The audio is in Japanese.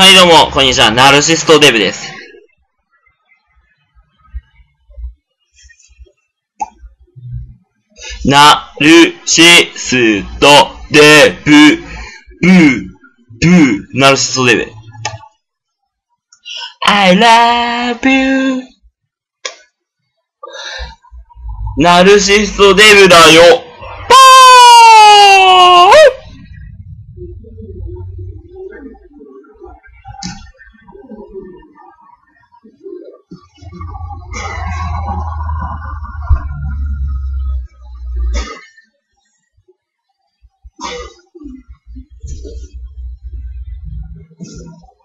はい、どうも、こんにちは。ナルシストデブです。ナルシストデブ、ブー、ブー、ナルシストデブ。I love you. ナルシストデブだよ。どうぞ。